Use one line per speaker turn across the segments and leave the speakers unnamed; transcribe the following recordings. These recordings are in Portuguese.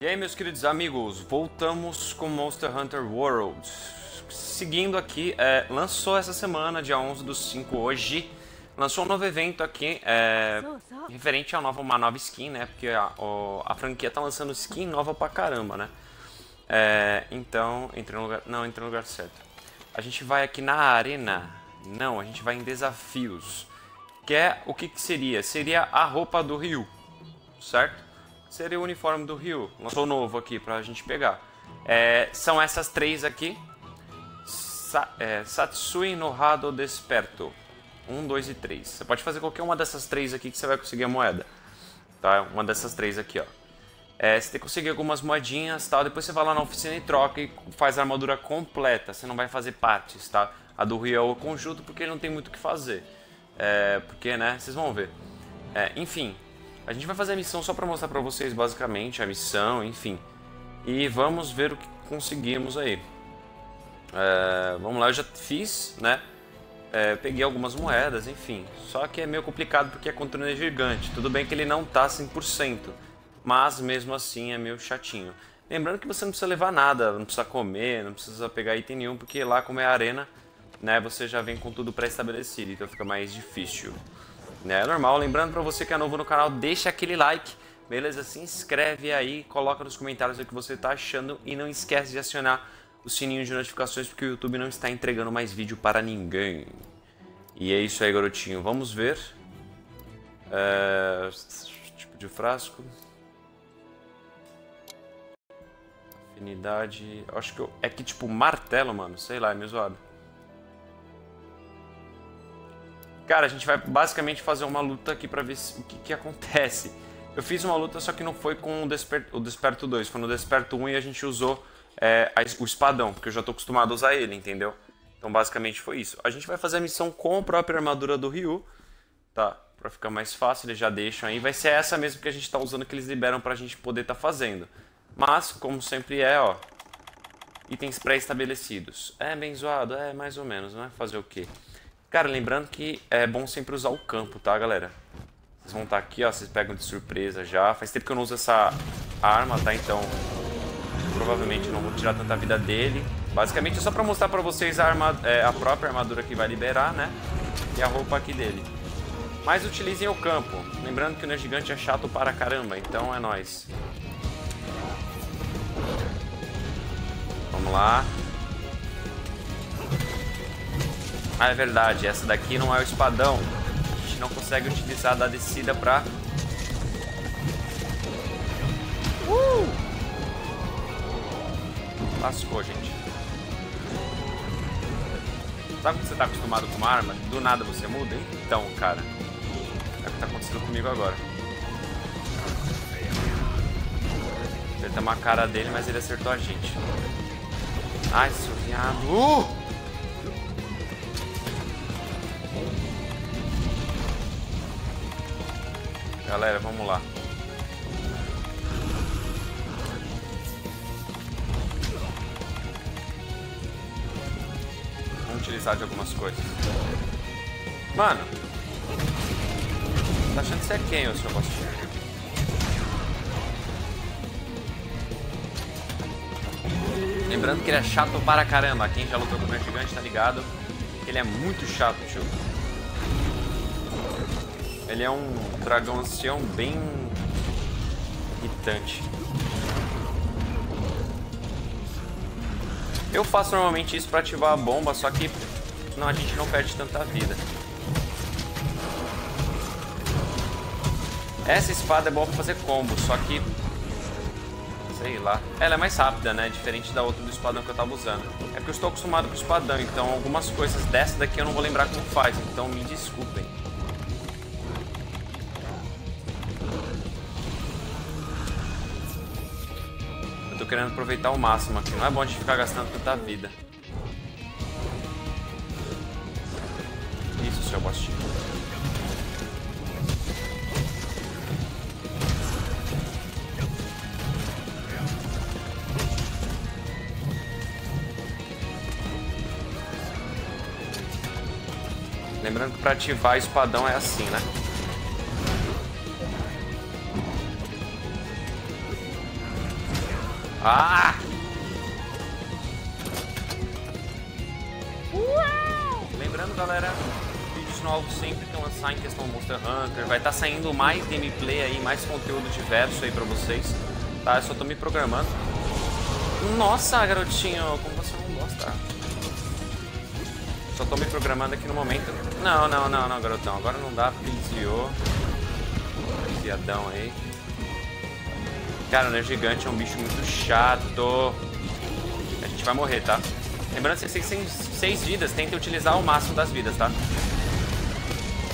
E aí, meus queridos amigos, voltamos com Monster Hunter World. Seguindo aqui, é, lançou essa semana, dia 11 do 5 hoje, lançou um novo evento aqui, é, referente a nova, uma nova skin, né? Porque a, a, franquia tá lançando skin nova pra caramba, né? É, então, entrei no lugar... Não, entrei no lugar certo. A gente vai aqui na arena. Não, a gente vai em desafios. Que é, o que que seria? Seria a roupa do Ryu, certo? Seria o uniforme do Ryu. Lançou novo aqui pra gente pegar. É, são essas três aqui. Sa é, Satsui no Hado Desperto. 1, 2 e 3. Você pode fazer qualquer uma dessas três aqui que você vai conseguir a moeda. Tá? Uma dessas três aqui, ó. É, você tem que conseguir algumas moedinhas tal. Depois você vai lá na oficina e troca e faz a armadura completa. Você não vai fazer partes, tá? A do Ryu é o conjunto porque ele não tem muito o que fazer. É, porque, né? Vocês vão ver. É, enfim, a gente vai fazer a missão só para mostrar para vocês basicamente a missão, enfim. E vamos ver o que conseguimos aí. É, vamos lá, eu já fiz, né? É, peguei algumas moedas, enfim. Só que é meio complicado porque é contra um gigante. Tudo bem que ele não tá 100%, mas mesmo assim é meio chatinho. Lembrando que você não precisa levar nada, não precisa comer, não precisa pegar item nenhum, porque lá como é arena, né, você já vem com tudo pré-estabelecido, então fica mais difícil. É normal. Lembrando para você que é novo no canal, deixa aquele like, beleza? Se inscreve aí, coloca nos comentários o que você está achando e não esquece de acionar o sininho de notificações porque o YouTube não está entregando mais vídeo para ninguém. E é isso aí, garotinho. Vamos ver. É... Tipo de frasco. Afinidade. Acho que eu... é que tipo martelo, mano. Sei lá, é meio zoado. Cara, a gente vai basicamente fazer uma luta aqui pra ver o que, que acontece. Eu fiz uma luta, só que não foi com o, Desper, o Desperto 2, foi no Desperto 1 e a gente usou é, a, o espadão, porque eu já tô acostumado a usar ele, entendeu? Então basicamente foi isso. A gente vai fazer a missão com a própria armadura do Ryu, tá? Pra ficar mais fácil, eles já deixam aí. Vai ser essa mesmo que a gente tá usando, que eles liberam pra gente poder tá fazendo. Mas, como sempre é, ó, itens pré-estabelecidos. É bem zoado? É, mais ou menos, não é? Fazer o quê? Cara, lembrando que é bom sempre usar o campo, tá, galera? Vocês vão estar aqui, ó, vocês pegam de surpresa já. Faz tempo que eu não uso essa arma, tá? Então, provavelmente não vou tirar tanta vida dele. Basicamente é só pra mostrar pra vocês a, arma, é, a própria armadura que vai liberar, né? E a roupa aqui dele. Mas utilizem o campo. Lembrando que o Neo Gigante é chato para caramba, então é nóis. Vamos lá. Ah, é verdade, essa daqui não é o espadão. A gente não consegue utilizar da descida pra... Uh! Lascou, gente. Sabe quando você tá acostumado com uma arma? Do nada você muda? Então, cara. É o que tá acontecendo comigo agora. Acertamos a cara dele, mas ele acertou a gente. Ai, seu viado. Uh! Galera, vamos lá. Vamos utilizar de algumas coisas. Mano! Tá achando que você é quem, ô seu Bastinho? Lembrando que ele é chato para caramba. Quem já lutou com o meu gigante tá ligado. Ele é muito chato, tio. Ele é um dragão ancião bem irritante. Eu faço normalmente isso para ativar a bomba, só que não, a gente não perde tanta vida. Essa espada é boa pra fazer combo, só que... Sei lá. Ela é mais rápida, né? Diferente da outra do espadão que eu tava usando. É que eu estou acostumado com o espadão, então algumas coisas dessa daqui eu não vou lembrar como faz, então me desculpem. Querendo aproveitar o máximo aqui. Não é bom gente ficar gastando tanta vida. Isso, seu bostinho. Lembrando que para ativar espadão é assim, né? Ah! Lembrando, galera, vídeos novos sempre que lançar em questão Monster Hunter. Vai estar tá saindo mais gameplay aí, mais conteúdo diverso aí pra vocês. Tá? Eu só tô me programando. Nossa, garotinho, como você não gosta. Só tô me programando aqui no momento. Não, não, não, não, garotão. Agora não dá porque desviou. Viadão aí. Cara, o Nerd Gigante é um bicho muito chato. A gente vai morrer, tá? Lembrando que vocês têm 6 vidas, tentem utilizar o máximo das vidas, tá?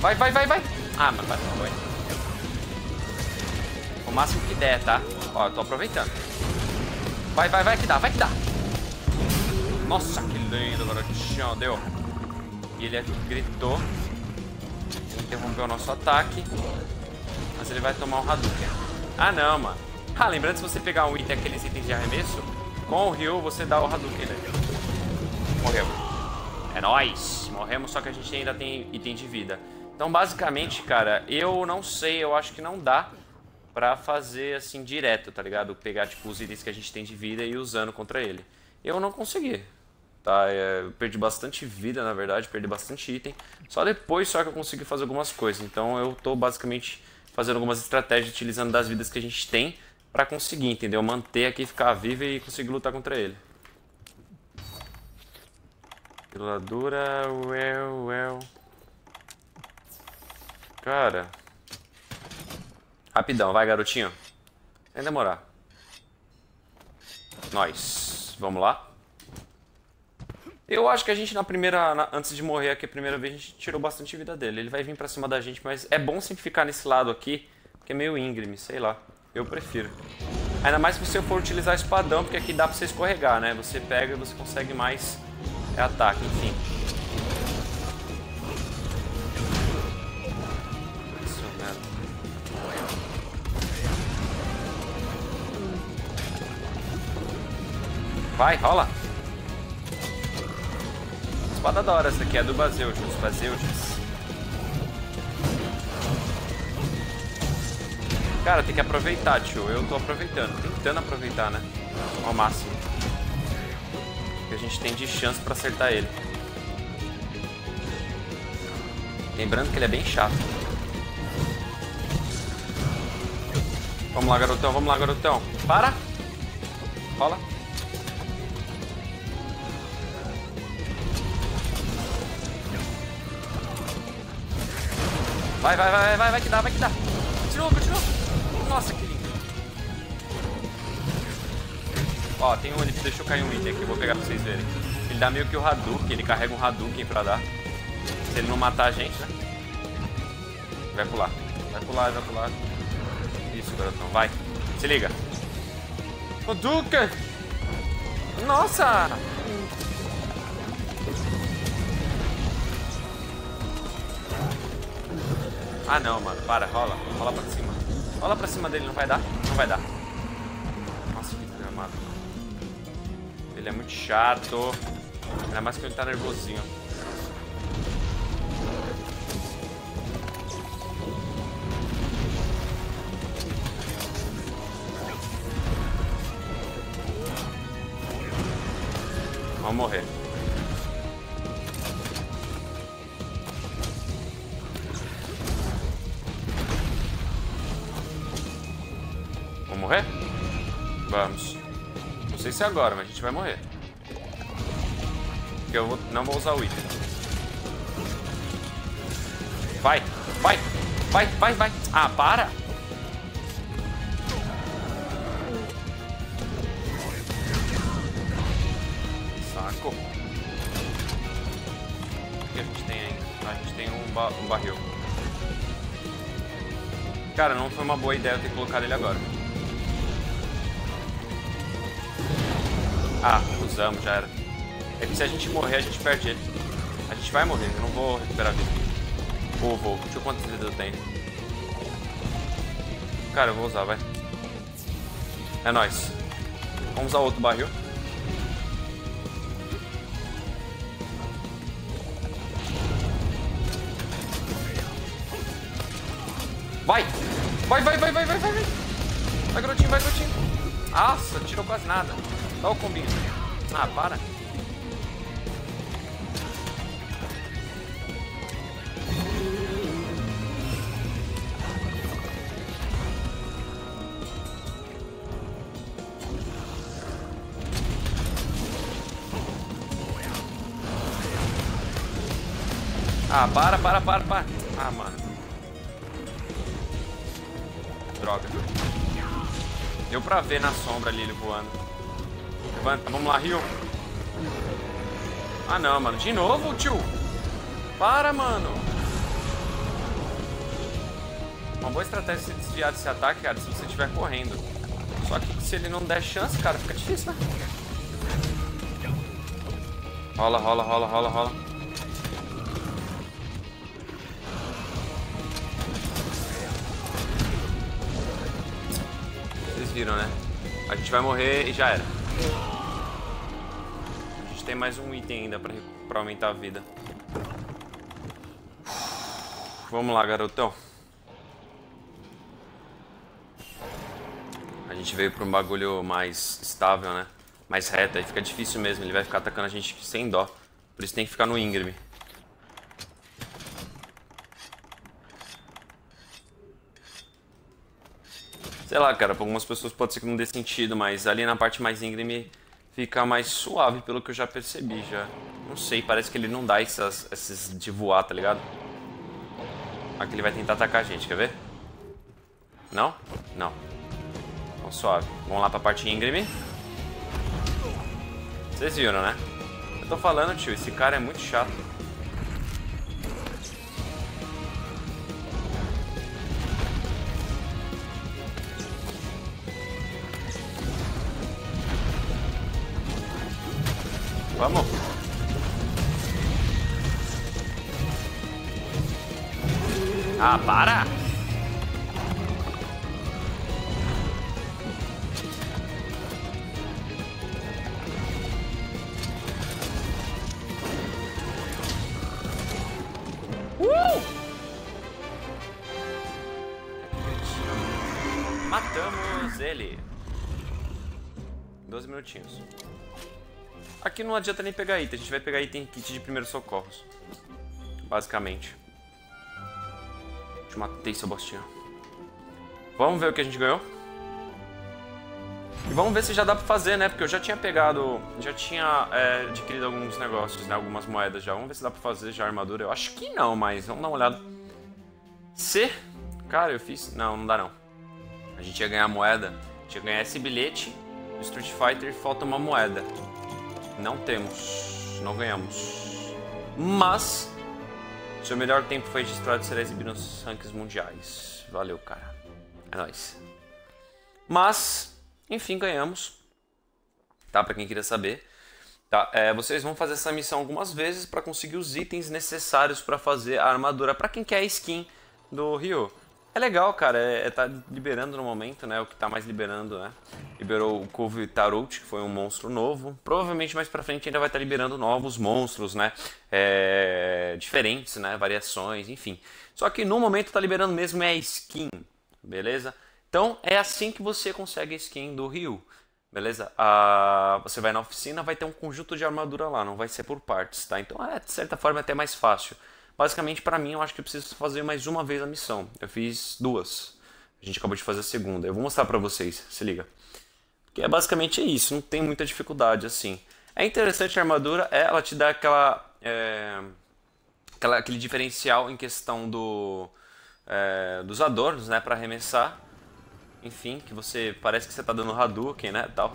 Vai, vai, vai, vai! Ah, mas vai, foi. O máximo que der, tá? Ó, eu tô aproveitando. Vai, vai, vai que dá, vai que dá! Nossa, que lindo, garotinho, deu. E ele gritou. Interrompeu o nosso ataque. Mas ele vai tomar um Hadouken. Ah, não, mano. Ah, lembrando, se você pegar um item, aqueles itens de arremesso, com o Ryu você dá o Hadouken nele. Morreu. É nóis. Morremos, só que a gente ainda tem item de vida. Então, basicamente, cara, eu não sei, eu acho que não dá pra fazer assim direto, tá ligado? Pegar, tipo, os itens que a gente tem de vida e ir usando contra ele. Eu não consegui. Tá, é, eu perdi bastante vida, na verdade, perdi bastante item. Só depois só que eu consegui fazer algumas coisas. Então eu tô basicamente fazendo algumas estratégias utilizando das vidas que a gente tem para conseguir, entendeu? Manter aqui, ficar vivo e conseguir lutar contra ele. Piladura, well, well. Cara. Rapidão, vai garotinho. Sem demorar. Nós. Vamos lá. Eu acho que a gente na primeira, na, antes de morrer aqui a primeira vez, a gente tirou bastante vida dele. Ele vai vir pra cima da gente, mas é bom sempre ficar nesse lado aqui, que é meio íngreme, sei lá. Eu prefiro. Ainda mais se você for utilizar espadão, porque aqui dá pra você escorregar, né? Você pega e você consegue mais ataque, enfim. Vai, rola! espada da hora essa aqui, é do Bazeutius. Bazeutius. Cara, tem que aproveitar, tio. Eu tô aproveitando, tentando aproveitar, né? Ao máximo. Que a gente tem de chance pra acertar ele. Lembrando que ele é bem chato. Vamos lá, garotão. Vamos lá, garotão. Para! Rola. Vai, vai, vai, vai, vai que dá, vai que dá. Continua, continua. Nossa, que lindo. Ó, tem um, ele deixou cair um item aqui, eu vou pegar pra vocês verem. Ele dá meio que o Hadouken, ele carrega um Hadouken pra dar. Se ele não matar a gente, né? Vai pular. Vai pular, vai pular. Isso, garotão, vai. Se liga. Hadouken! Nossa! Ah não, mano, para, rola. Rola pra cima. Rola pra cima dele, não vai dar? Não vai dar. Nossa, que gramado. Ele é muito chato. Ainda mais que ele tá nervosinho. Vamos morrer? É agora, mas a gente vai morrer. Porque eu não vou usar o item. Vai, vai, vai, vai, vai. Ah, para! Saco. O que a gente tem? Ah, a gente tem um, ba um barril. Cara, não foi uma boa ideia eu ter colocado ele agora. Ah, usamos, já era. É que se a gente morrer, a gente perde ele. A gente vai morrer, eu não vou recuperar a vida. Ou vou. Deixa eu quantas vidas eu tenho. Cara, eu vou usar, vai. É nóis. Vamos usar outro barril. Vai! Vai, vai, vai, vai, vai, vai, vai! Vai, garotinho, vai, garotinho! Nossa, tirou quase nada. Olha o combinho. Ah, para. Ah, para, para, para, para. Ah, mano. Droga. Deu pra ver na sombra ali ele voando. Levanta, vamos lá, Rio. Ah, não, mano. De novo, tio? Para, mano. Uma boa estratégia é se desviar desse ataque, cara, se você estiver correndo. Só que se ele não der chance, cara, fica difícil, né? Rola, rola, rola, rola, rola. viram, né? A gente vai morrer e já era. Mais um item ainda pra, pra aumentar a vida. Vamos lá, garotão. A gente veio pra um bagulho mais estável, né? Mais reto, aí fica difícil mesmo. Ele vai ficar atacando a gente sem dó. Por isso tem que ficar no íngreme. Sei lá, cara, pra algumas pessoas pode ser que não dê sentido, mas ali na parte mais íngreme fica mais suave, pelo que eu já percebi, já. Não sei, parece que ele não dá essas, esses de voar, tá ligado? Aqui ele vai tentar atacar a gente, quer ver? Não? Não. Então suave. Vamos lá pra parte íngreme. Vocês viram, né? Eu tô falando, tio, esse cara é muito chato. Vamos. Ah, para! Uh! Matamos ele. Doze minutinhos. Aqui não adianta nem pegar item, a gente vai pegar item kit de primeiros socorros. Basicamente. Te matei, seu bostinho. Vamos ver o que a gente ganhou. E vamos ver se já dá pra fazer, né? Porque eu já tinha pegado, já tinha é, adquirido alguns negócios, né? Algumas moedas já. Vamos ver se dá pra fazer já a armadura. Eu acho que não, mas vamos dar uma olhada. Se... Cara, eu fiz... Não, não dá não. A gente ia ganhar moeda. A gente ia ganhar esse bilhete. Street Fighter falta uma moeda. Não temos. Não ganhamos. Mas, seu melhor tempo foi registrado e será exibido nos rankings mundiais. Valeu, cara. É nóis. Mas, enfim, ganhamos. Tá? Pra quem queria saber. Tá, é, vocês vão fazer essa missão algumas vezes para conseguir os itens necessários para fazer a armadura. Para quem quer a skin do Ryu. É legal, cara, é, é tá liberando no momento, né? O que tá mais liberando, né? Liberou o Couve Tarot, que foi um monstro novo. Provavelmente mais pra frente ainda vai estar tá liberando novos monstros, né? É, diferentes, né? Variações, enfim. Só que no momento tá liberando mesmo é a skin, beleza? Então é assim que você consegue a skin do Ryu. Beleza? Ah, você vai na oficina, vai ter um conjunto de armadura lá, não vai ser por partes, tá? Então é, de certa forma, até mais fácil. Basicamente, para mim, eu acho que eu preciso fazer mais uma vez a missão. Eu fiz duas. A gente acabou de fazer a segunda. Eu vou mostrar para vocês, se liga. Que é basicamente isso, não tem muita dificuldade assim. É interessante a armadura, é, ela te dá aquela, é, aquela aquele diferencial em questão do, é, dos adornos, né, para arremessar. Enfim, que você parece que você tá dando Hadouken, né, tal.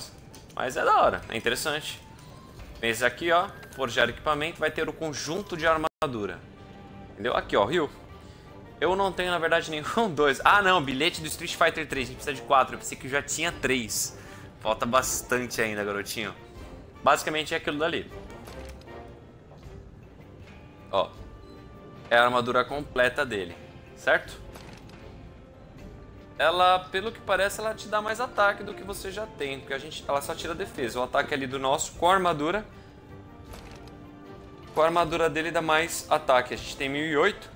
Mas é da hora, é interessante. Esse aqui, ó, forjar equipamento, vai ter o conjunto de armadura. Entendeu? Aqui, ó, Rio. Eu não tenho, na verdade, nenhum dois. Ah, não, bilhete do Street Fighter 3. A gente precisa de quatro. Eu pensei que já tinha três. Falta bastante ainda, garotinho. Basicamente é aquilo dali. Ó. É a armadura completa dele. Certo? Ela, pelo que parece, ela te dá mais ataque do que você já tem. Porque a gente, ela só tira defesa. O ataque ali do nosso com a armadura com a armadura dele dá mais ataque. A gente tem 1008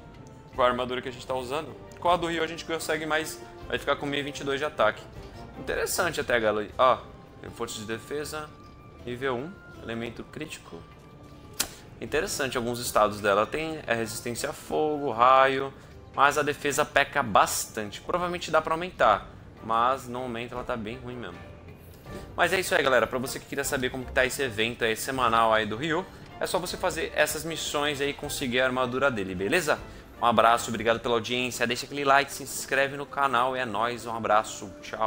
com a armadura que a gente está usando. Com a do Rio a gente consegue mais, vai ficar com 1022 de ataque. Interessante até, galera. Ó, reforço de defesa, nível 1, elemento crítico. Interessante alguns estados dela. Tem é, resistência a fogo, raio, mas a defesa peca bastante. Provavelmente dá pra aumentar, mas no momento ela tá bem ruim mesmo. Mas é isso aí, galera. Pra você que queria saber como que tá esse evento aí semanal aí do Ryu, é só você fazer essas missões aí e conseguir a armadura dele, beleza? Um abraço, obrigado pela audiência, deixa aquele like, se inscreve no canal, é nóis, um abraço, tchau.